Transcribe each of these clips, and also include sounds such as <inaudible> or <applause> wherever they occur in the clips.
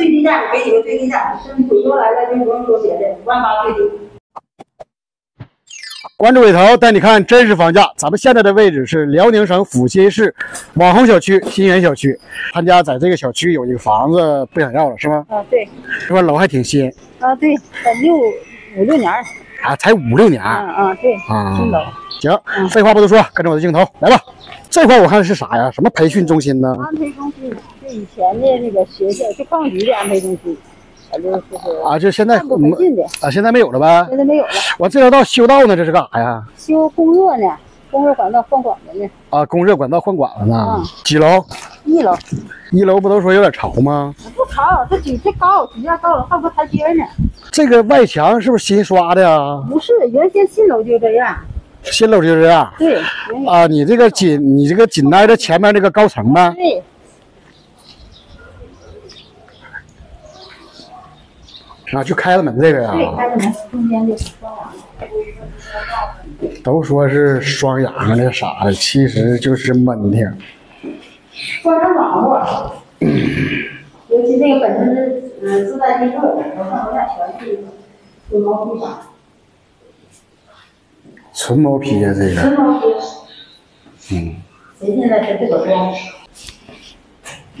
最低价给你个最低价，真鬼说来的就不用说别的，万八最低。关注伟头带你看真实房价。咱们现在的位置是辽宁省阜新市网红小区新源小区。他家在这个小区有一个房子不想要了，是吗？啊，对，这块楼还挺新啊对，得六五六年。啊，才五六年。嗯嗯，对，啊新楼。行，废话不多说，跟着我的镜头来吧。这块我看是啥呀？什么培训中心呢？安培中心是以前的那个学校，就矿局的安排中心，反正就是啊，就现在干部培训的，啊，现在没有了呗？现在没有了，我这条道修道呢，这是干啥呀？修供热呢，供热管道换管子呢。啊，供热管道换管子呢嗯。几楼？一楼一楼不都说有点潮吗？不潮，这底这高，底下高了还有个台阶呢。这个外墙是不是新刷的呀？不是，原先新楼就这样。新楼就这样。对，啊，你这个紧，你这个紧挨着前面那个高层呗。对，啊，就开了门这个呀。对，开了门，中间就是。都说是双阳的啥的，其实就是闷挺。关上暖和。尤其这个本身是嗯自带地热的，我看我俩全是纯毛皮啥，纯毛坯呀，这个。纯毛坯。嗯。谁现在是这个装？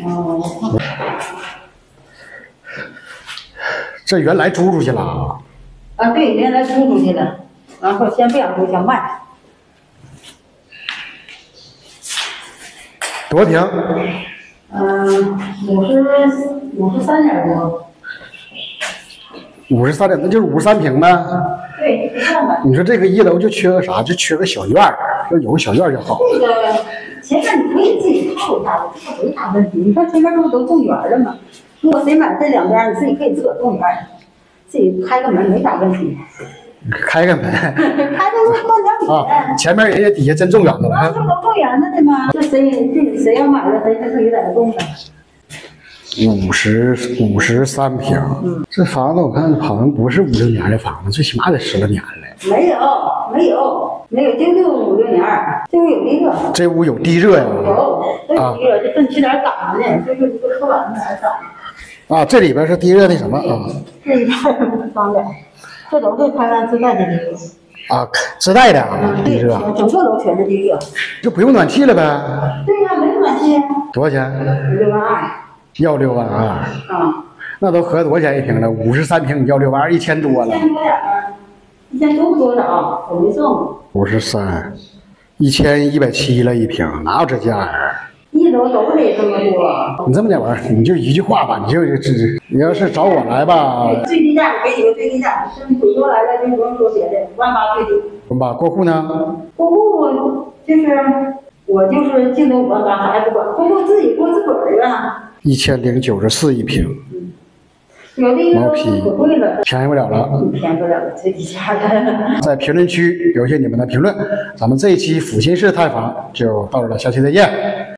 哦，这原来租出去了啊。啊对，原来租出去了，然后先不想租，想卖。多少平？嗯，五十五十三点多。五十三点，那就是五十三平呗。对。你说这个一楼就缺个啥？就缺个小院儿，要有个小院儿就好。这个前面你可以自己套一下的，这个没啥问题。你看前面这不都种园了吗？如果谁买这两边，你自己可以自个儿种园，自己开个门没啥问题。开个门 <laughs> 开个门放点米啊，前面人家底下真种园子那了。这都种园子的吗？这谁这谁要买了，谁就自己在这种呗。五十五十三平，这房子我看好像不是五六年的房子，最起码得十来年了。没有，没有，没有，就六五六年儿，这屋有地热，这屋有地热呀？有，都有地热，就正起点杆子呢，就是一个车板子还是咋的？啊，这里边是地热那什么啊这一片儿脏点儿，这都是开完自带的地热。啊，自带的啊地热，整个楼全是地热。就不用暖气了呗？对呀、没有暖气，多少钱？六万二要六万二，啊，那都合多少钱一平了？五十三平你要六万二，一千多了。一千多点儿，一千多不多少？我没算过。五十三，一千一百七了一平，哪有这价呀？一楼都得这么多。你这么点玩意儿，你就一句话吧，你就这，你要是找我来吧，最低价给你个最低价，真鬼说来了就不用说别的，五万八最低。我们把过户呢？过户就是我就是净得五万八，还不管，过户自己过自个儿的啊。一千零九十四一平，有的一个都毛坯可贵了，便宜不了了。便宜不了了，最低价的。<laughs> 在评论区留下你们的评论，咱们这一期阜新市探访就到这儿了，下期再见。